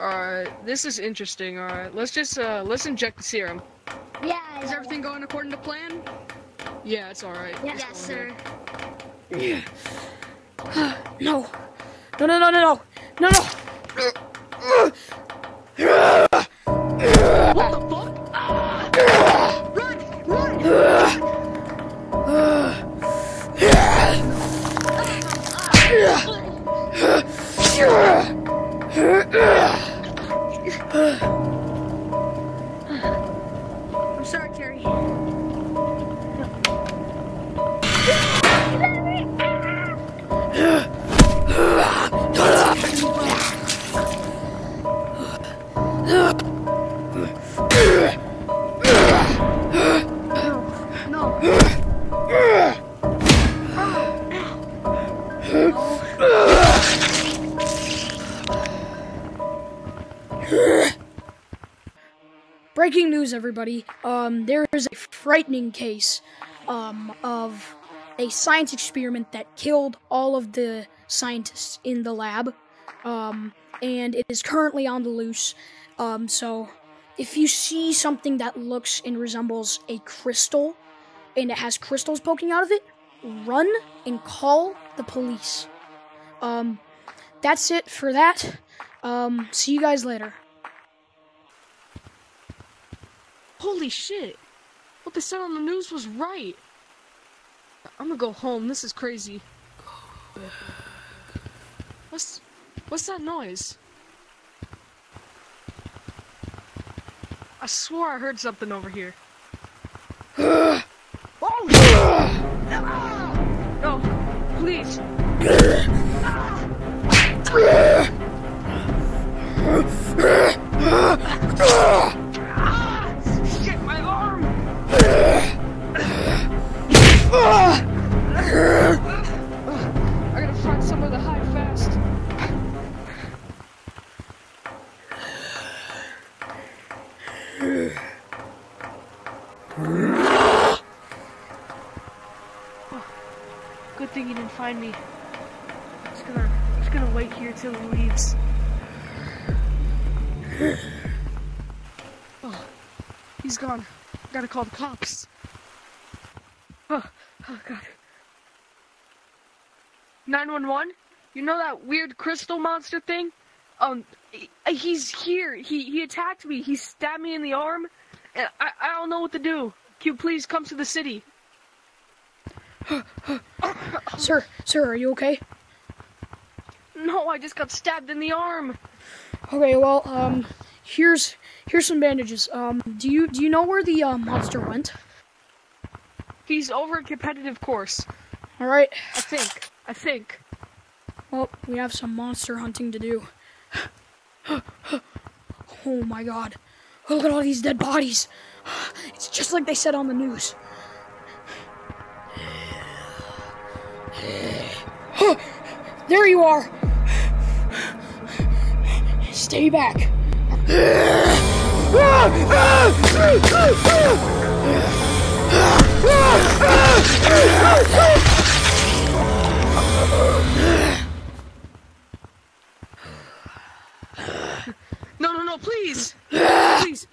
Alright, this is interesting. Alright, let's just, uh, let's inject the serum. Yeah. Is everything going according to plan? Yeah, it's alright. Yes, It's sir. going good. No. No, no, no, no, no. No, no. What the fuck? News, everybody. Um, there is a frightening case um, of a science experiment that killed all of the scientists in the lab. Um, and it is currently on the loose. Um, so, if you see something that looks and resembles a crystal and it has crystals poking out of it, run and call the police. Um, that's it for that. Um, see you guys later. Holy shit! What they said on the news was right. I'm gonna go home. This is crazy. What's what's that noise? I swore I heard something over here. oh! No, please. Shit, find me. Just gonna, just gonna wait here till he leaves. Oh, he's gone. Gotta call the cops. Oh, oh god. 911? You know that weird crystal monster thing? Um, he's here. He he attacked me. He stabbed me in the arm. And I I don't know what to do. Can you please come to the city? Sir, sir, are you okay? No, I just got stabbed in the arm. Okay, well, um, here's here's some bandages. Um, do you do you know where the uh, monster went? He's over a competitive course. All right. I think. I think. Well, we have some monster hunting to do. oh my God! Look at all these dead bodies. It's just like they said on the news. There you are. Stay back. No, no, no, please! please!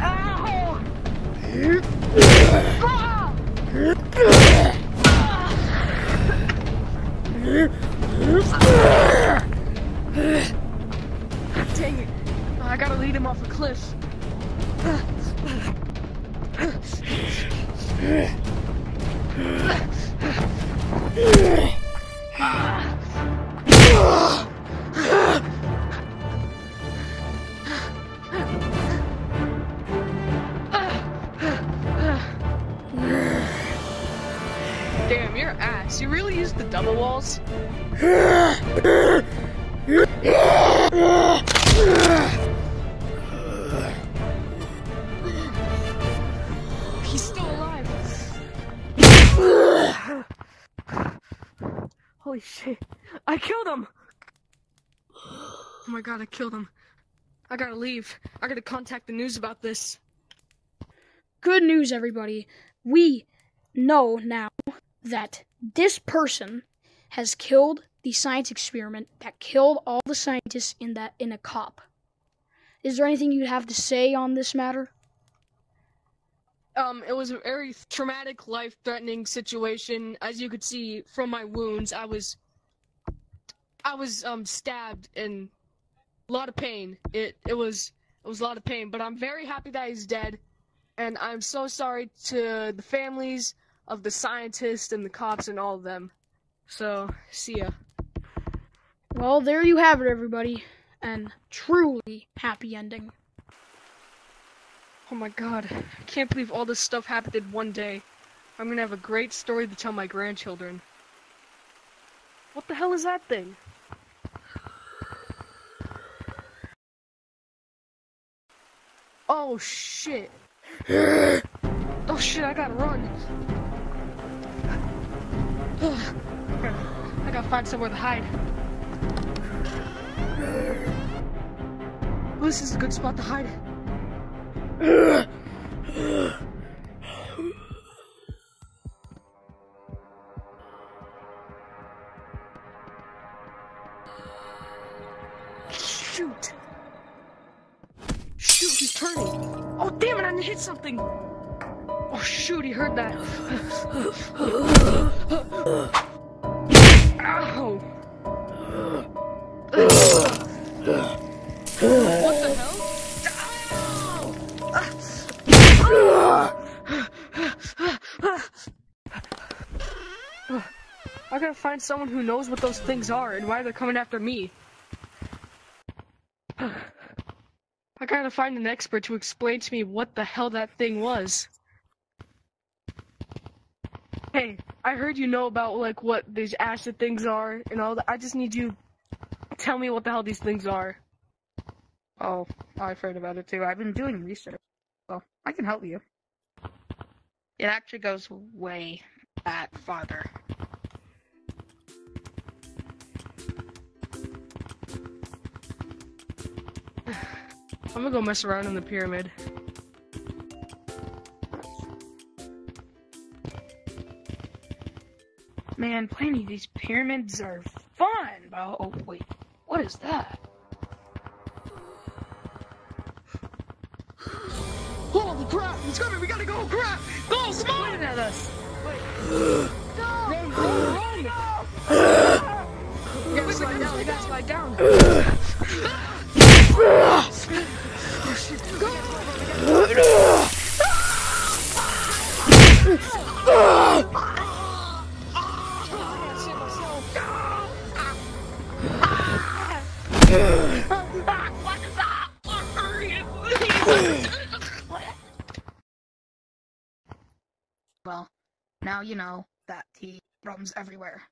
Ow, him off a cliff. Damn, Oh my god, I killed him. I gotta leave. I gotta contact the news about this. Good news, everybody. We know now that this person has killed the science experiment that killed all the scientists in that in a cop. Is there anything you'd have to say on this matter? Um, it was a very traumatic, life-threatening situation. As you could see from my wounds, I was, I was um stabbed in a lot of pain. It it was it was a lot of pain, but I'm very happy that he's dead, and I'm so sorry to the families of the scientists and the cops and all of them. So, see ya. Well, there you have it, everybody. And truly happy ending. Oh my god, I can't believe all this stuff happened in one day. I'm gonna have a great story to tell my grandchildren. What the hell is that thing? Oh shit. oh shit, I gotta run. I gotta find somewhere to hide. This is a good spot to hide. Shoot! Shoot, he's turning! Oh, damn it, I hit something! Oh, shoot, he heard that. Ow! what the hell? I gotta find someone who knows what those things are and why they're coming after me. I gotta find an expert to explain to me what the hell that thing was. Hey, I heard you know about like what these acid things are and all that. I just need you to tell me what the hell these things are. Oh, I've heard about it too. I've been doing research. Well, I can help you. It actually goes way back farther. I'm gonna go mess around in the pyramid. Man, playing these pyramids are fun, but oh wait, what is that? Holy crap! He's coming! We gotta go! Crap! Go! He's Come on! pointing at us. Run! Run! Run! We gotta slide down! Ah! We gotta slide down! Well, now you know that he roams everywhere.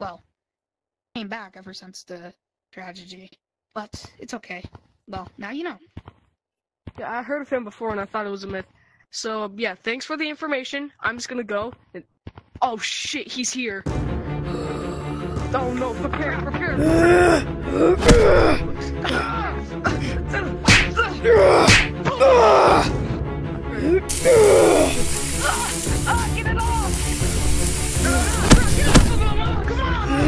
Well, came back ever since the tragedy, but it's okay. Well, now you know. Yeah, I heard of him before and I thought it was a myth. So, yeah, thanks for the information. I'm just gonna go. And... Oh shit, he's here. Oh no, prepare, prepare. Get it off! Get off of him! Come on!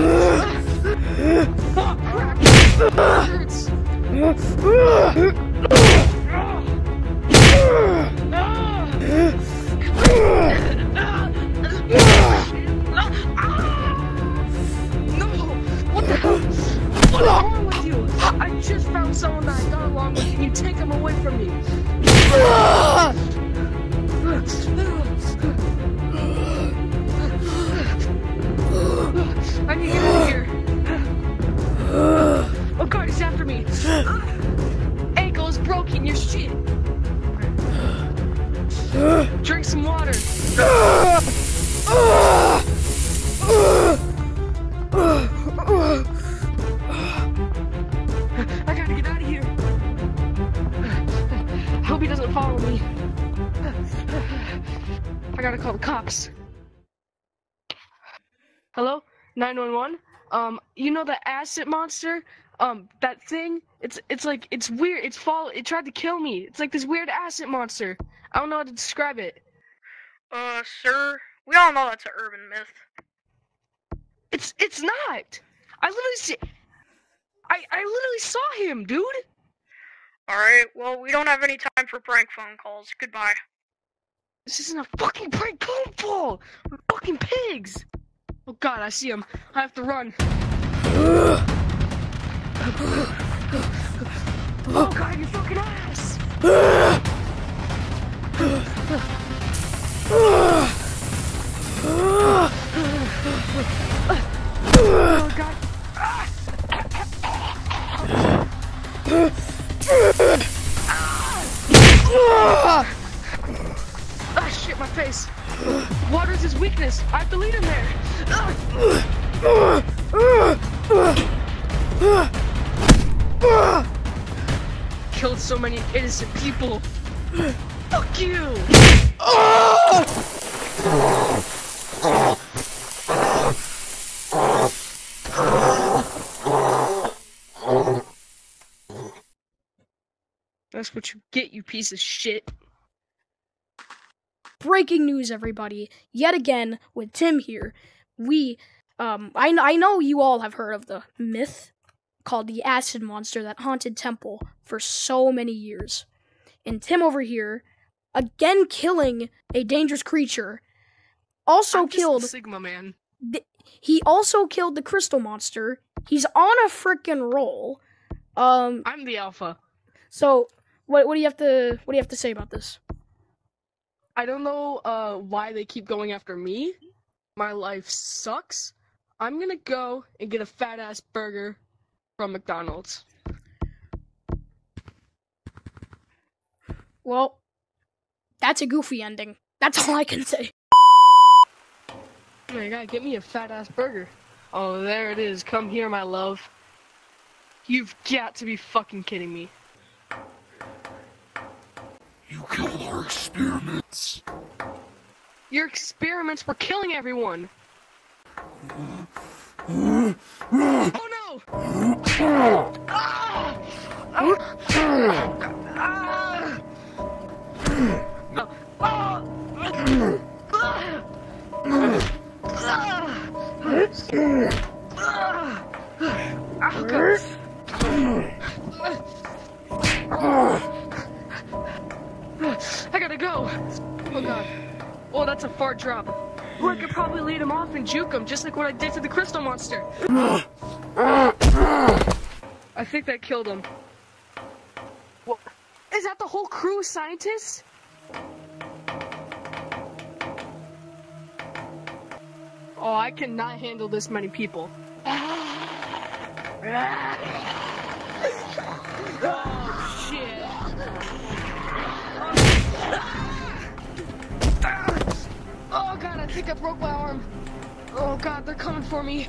Oh, crap! It hurts. after me. Ankle is broken, your shit. Drink some water. I gotta get out of here. I Hope he doesn't follow me. I gotta call the cops. Hello? 911? Um, you know the acid monster? Um, that thing? It's it's like it's weird. It's fall it tried to kill me. It's like this weird acid monster. I don't know how to describe it. Uh, sir, we all know that's an urban myth. It's it's not. I literally see. I I literally saw him, dude. Alright, well, we don't have any time for prank phone calls. Goodbye. This isn't a fucking prank phone call. We're fucking pigs. Oh god, I see him. I have to run. Oh god, you fucking ass. Oh innocent people. Fuck you. That's what you get, you piece of shit. breaking news everybody yet again with tim here We, um, I, I know you all have heard of the myth called the acid monster that haunted temple for so many years and tim over here again killing a dangerous creature also I'm killed Sigma man. he also killed the crystal monster he's on a freaking roll um I'm the alpha. so what what do you have to what do you have to say about this I don't know uh, why they keep going after me. My life sucks. I'm gonna go and get a fat ass burger from McDonald's. Well, that's a goofy ending. That's all I can say. Oh my god, get me a fat ass burger. Oh, there it is. Come here, my love. You've got to be fucking kidding me. You killed our experiments. Your experiments were killing everyone. Oh no! I gotta go. Oh god. Oh, that's a far drop. Oh, I could probably lead him off and juke him, just like what I did to the crystal monster. I think that killed him. What? Is that the whole crew of scientists? Oh, I cannot handle this many people. Oh, shit. Oh god, I think I broke my arm. Oh god, they're coming for me.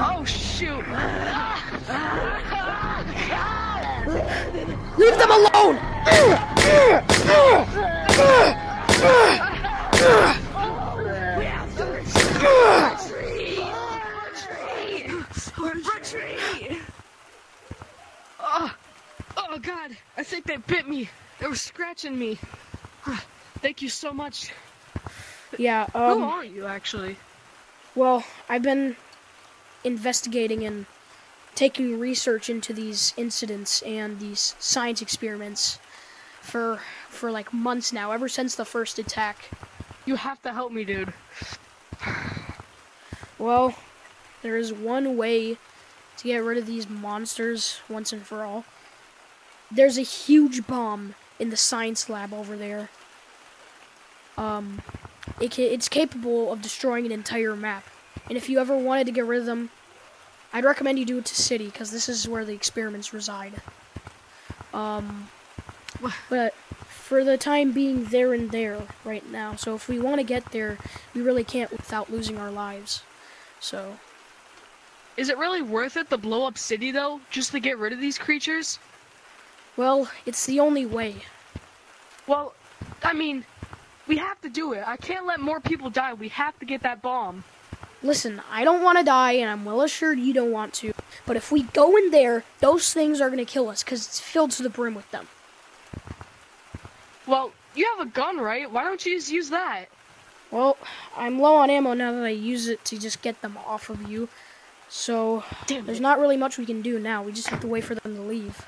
Oh shoot. Leave them alone! Retreat! Oh, oh god, I think they bit me. They were scratching me. Thank you so much. Yeah, Who um, are you actually? well, I've been investigating and taking research into these incidents and these science experiments for for like months now, ever since the first attack. You have to help me, dude. Well, there is one way to get rid of these monsters once and for all. There's a huge bomb in the science lab over there. Um, it ca- it's capable of destroying an entire map. And if you ever wanted to get rid of them, I'd recommend you do it to city because this is where the experiments reside. Um, but for the time being, there and there right now. So if we want to get there, we really can't without losing our lives. So Is it really worth it to blow up city though, just to get rid of these creatures? Well, it's the only way. Well, I mean, we have to do it. I can't let more people die. We have to get that bomb. Listen, I don't want to die, and I'm well assured you don't want to. But if we go in there, those things are going to kill us because it's filled to the brim with them. Well, you have a gun, right? Why don't you just use that? Well, I'm low on ammo now that I use it to just get them off of you. So, Damn there's it. not really much we can do now. We just have to wait for them to leave.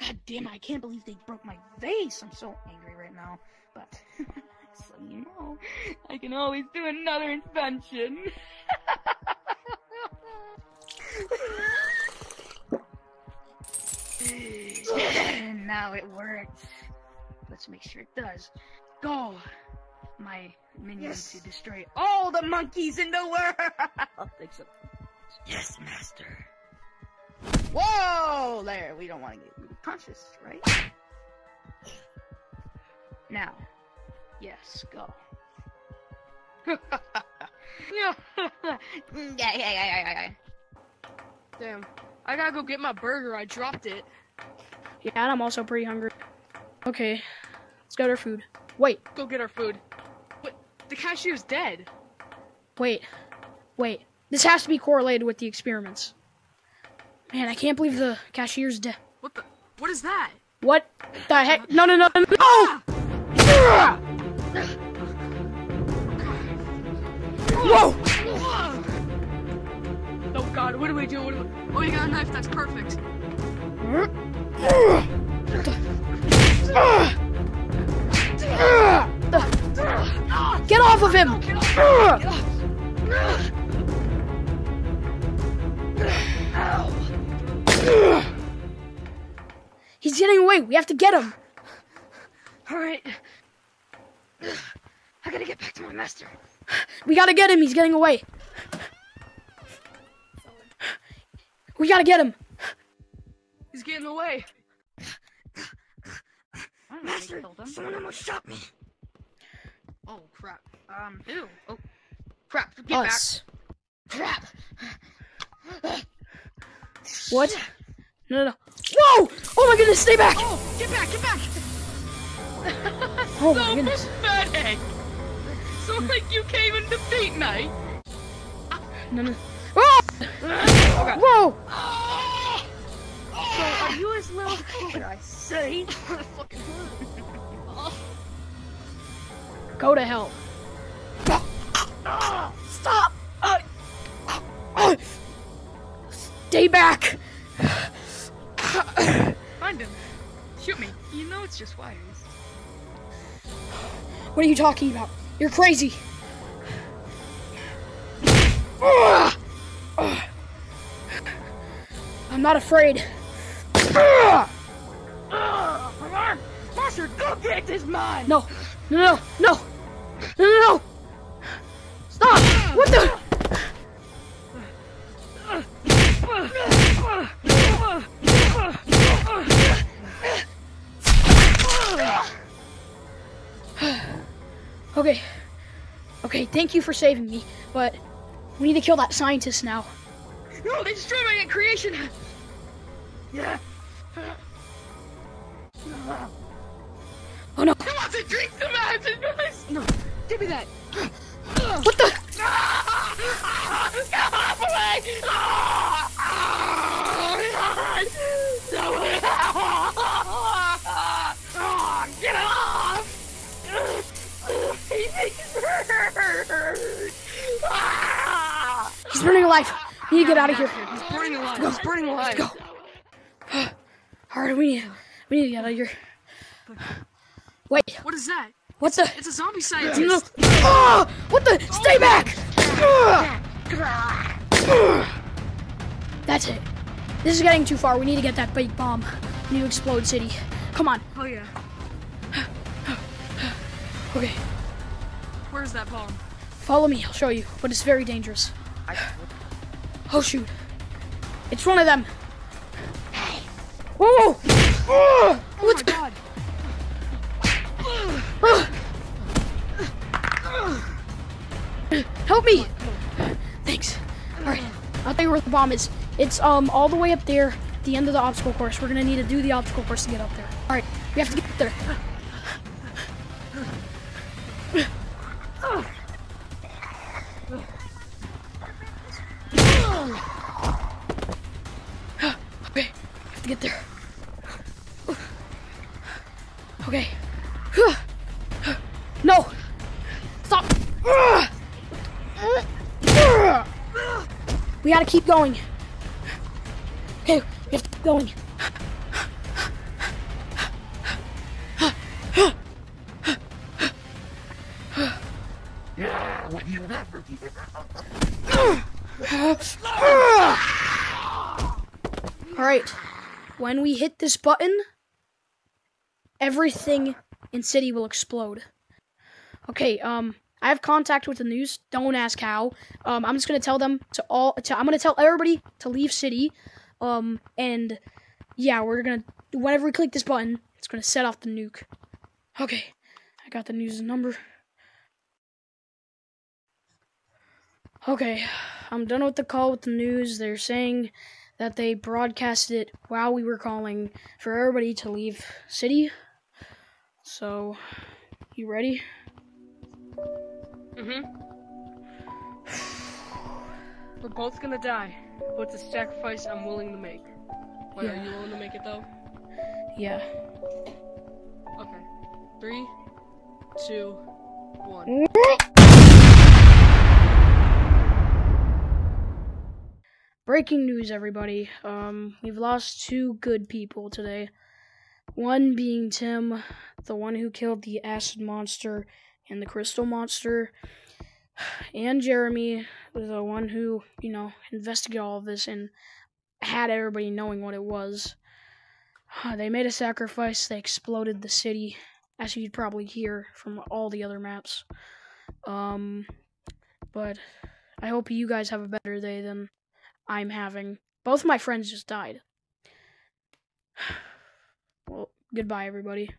God damn it, I can't believe they broke my vase. I'm so angry right now. But, so you know, I can always do another invention. and now it works. Let's make sure it does. Go! My minion Yes. to destroy all the monkeys in the world! So Yes, master. Whoa! There, we don't want to get really conscious, right? Now, yes, go. yeah, yeah, yeah, yeah, yeah. Damn. I gotta go get my burger. I dropped it. Yeah, and I'm also pretty hungry. Okay, let's go get our food. Wait, Go get our food. What? The cashier's dead. wait, wait. This has to be correlated with the experiments. Man, I can't believe the cashier's dead. What the? What is that? What the heck? No, no, no, no, no! Oh! Whoa! Oh God! What do we do? What do we... Oh, you got a knife. That's perfect. Get off of him! He's getting away. We have to get him. All right. I gotta get back to my master. We gotta get him. He's getting away. We gotta get him. He's getting away. Master, someone almost shot me. Oh crap. Um, who? Oh, crap! Get Us. back! Crap! What? No, no, no. Whoa! Oh my goodness, stay back! Oh, get back! Get back! Oh my goodness. pathetic. So like you came in defeat night. No, no. Oh! Whoa! So, are you as little as I say? Go to hell. Stay back! Find him. Shoot me. You know it's just wires. What are you talking about? You're crazy. I'm not afraid. Go get this mine! No, no, no, no, no, no, no! Stop! What the? Thank you for saving me, but we need to kill that scientist now. No, they destroyed my creation. Yeah. Oh no! Come on, to drink some acid. No, give me that. What the? Get off of me! He's burning alive. We need to get out of here. He's burning alive. He's burning alive. Let's go. All right, we need, we need to get out of here. Wait, What is that? what the? It's a zombie scientist. No. Ah! what the? Stay back! That's it. This is getting too far. We need to get that big bomb. We need to explode city. Come on. Oh yeah. Okay, Where's that bomb? follow me. I'll show you. But it's very dangerous. Oh shoot! It's one of them. Whoa! whoa. Oh Let's my god. Help me! Thanks. Alright, I'll tell you where the bomb is. It's um all the way up there, the end of the obstacle course. We're gonna need to do the obstacle course to get up there. Alright, we have to get there. Going. Okay, we have to keep going. Alright, when we hit this button, everything in city will explode. Okay, um, I have contact with the news. Don't ask how. Um, I'm just gonna tell them to all. To, I'm gonna tell everybody to leave city. Um, and yeah, we're gonna whenever we click this button, it's gonna set off the nuke. Okay, I got the news number. Okay, I'm done with the call with the news. They're saying that they broadcasted it while we were calling for everybody to leave city. So, you ready? Mm-hmm. We're both gonna die, but it's a sacrifice I'm willing to make. Wait, Yeah. are you willing to make it though? Yeah. Okay. Three, two, one. Breaking news, everybody. Um, we've lost two good people today. One being Tim, the one who killed the acid monster and the crystal monster, and Jeremy, the one who, you know, investigated all of this and had everybody knowing what it was. They made a sacrifice, they exploded the city, as you'd probably hear from all the other maps. Um, but I hope you guys have a better day than I'm having. Both my friends just died. Well, goodbye, everybody.